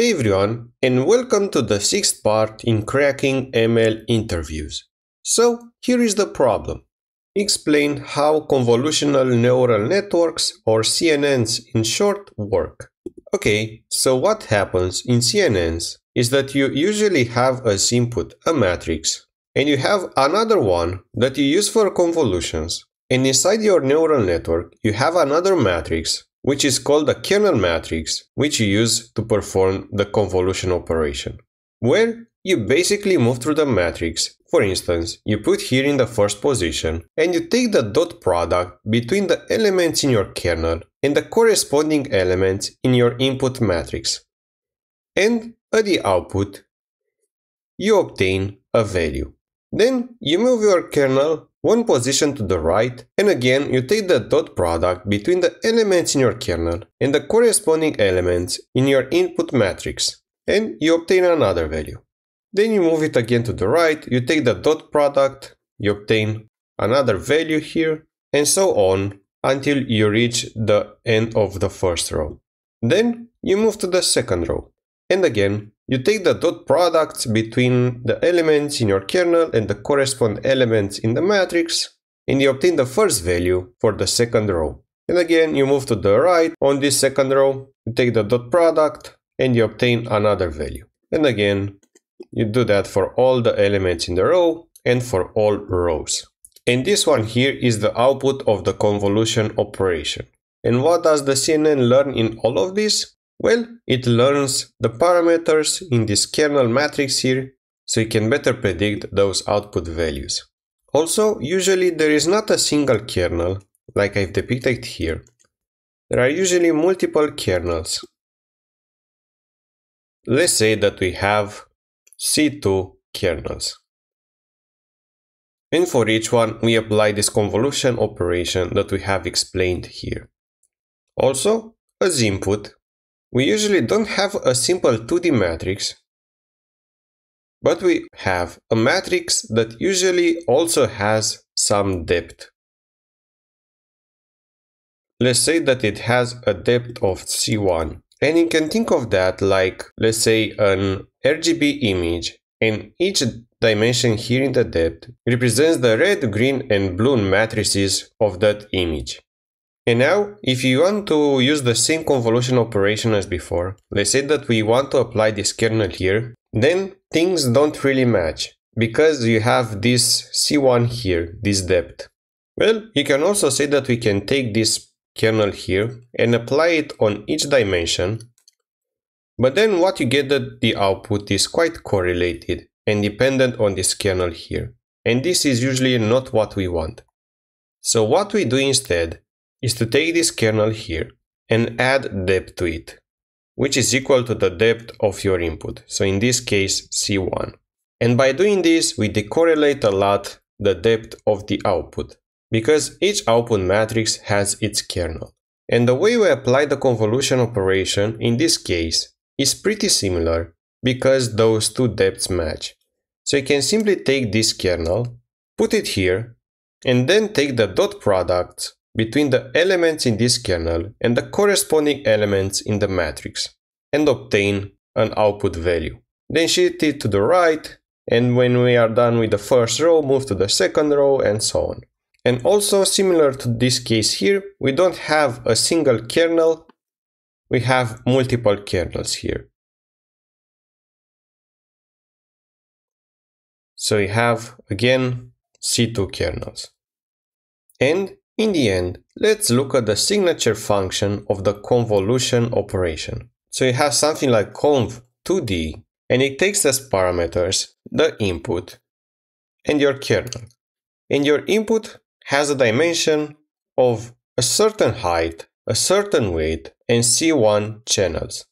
Hey everyone, and welcome to the sixth part in cracking ML interviews. So, here is the problem. Explain how convolutional neural networks, or CNNs in short, work. Okay, so what happens in CNNs is that you usually have as input a matrix, and you have another one that you use for convolutions. And inside your neural network, you have another matrix which is called the kernel matrix, which you use to perform the convolution operation, where you basically move through the matrix. For instance, you put here in the first position and you take the dot product between the elements in your kernel and the corresponding elements in your input matrix. And at the output, you obtain a value. Then you move your kernel one position to the right, and again you take the dot product between the elements in your kernel and the corresponding elements in your input matrix, and you obtain another value. Then you move it again to the right, you take the dot product, you obtain another value here, and so on until you reach the end of the first row. Then you move to the second row, and again you take the dot products between the elements in your kernel and the corresponding elements in the matrix, and you obtain the first value for the second row. And again, you move to the right on this second row, you take the dot product, and you obtain another value. And again, you do that for all the elements in the row and for all rows. And this one here is the output of the convolution operation. And what does the CNN learn in all of this? Well, it learns the parameters in this kernel matrix here, so it can better predict those output values. Also, usually there is not a single kernel, like I've depicted here. There are usually multiple kernels. Let's say that we have C2 kernels. And for each one, we apply this convolution operation that we have explained here. Also, as input, we usually don't have a simple 2D matrix, but we have a matrix that usually also has some depth. Let's say that it has a depth of C1. And you can think of that like, let's say, an RGB image, and each dimension here in the depth represents the red, green, and blue matrices of that image. And now, if you want to use the same convolution operation as before, let's say that we want to apply this kernel here, then things don't really match because you have this C1 here, this depth. Well, you can also say that we can take this kernel here and apply it on each dimension, but then what you get at the output is quite correlated and dependent on this kernel here. And this is usually not what we want. So what we do instead is to take this kernel here and add depth to it, which is equal to the depth of your input. So in this case, C1. And by doing this, we decorrelate a lot the depth of the output, because each output matrix has its kernel. And the way we apply the convolution operation in this case is pretty similar because those two depths match. So you can simply take this kernel, put it here, and then take the dot product between the elements in this kernel and the corresponding elements in the matrix and obtain an output value. Then shift it to the right and when we are done with the first row, move to the second row and so on. And also similar to this case here, we don't have a single kernel, we have multiple kernels here. So we have again C2 kernels. And in the end, let's look at the signature function of the convolution operation. So you have something like conv 2d and it takes as parameters the input and your kernel. And your input has a dimension of a certain height, a certain weight, and C1 channels.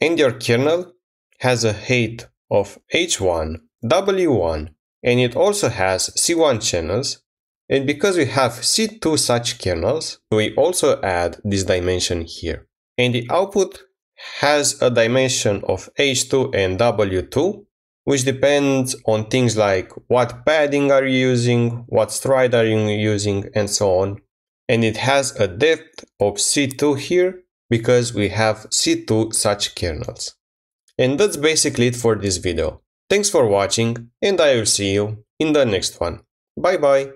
And your kernel has a height of H1, W1, and it also has C1 channels and because we have C2 such kernels, we also add this dimension here. And the output has a dimension of H2 and W2, which depends on things like what padding are you using, what stride are you using, and so on. And it has a depth of C2 here because we have C2 such kernels. And that's basically it for this video. Thanks for watching and I will see you in the next one. Bye bye!